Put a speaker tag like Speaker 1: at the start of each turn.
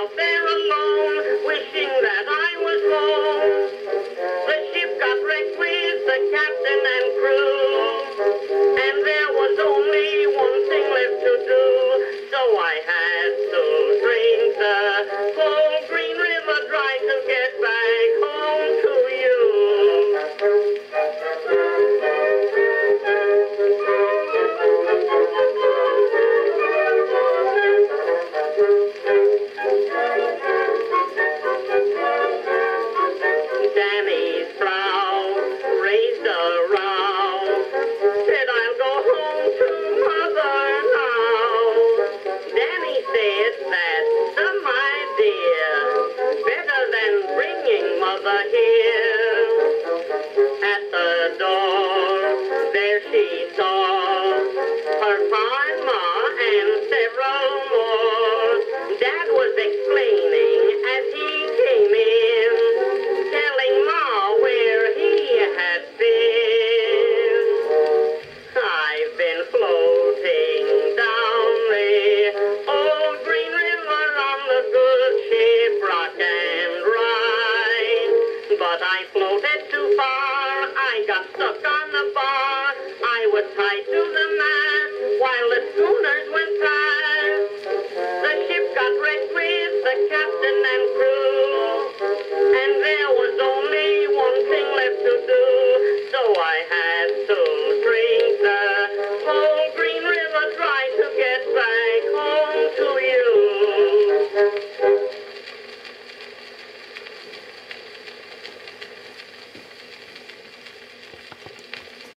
Speaker 1: out there alone, wishing that I was home. The ship got wrecked with the captain and crew, and there was only But I floated too far, I got stuck on the bar. I was tied to the mast while the schooners went past.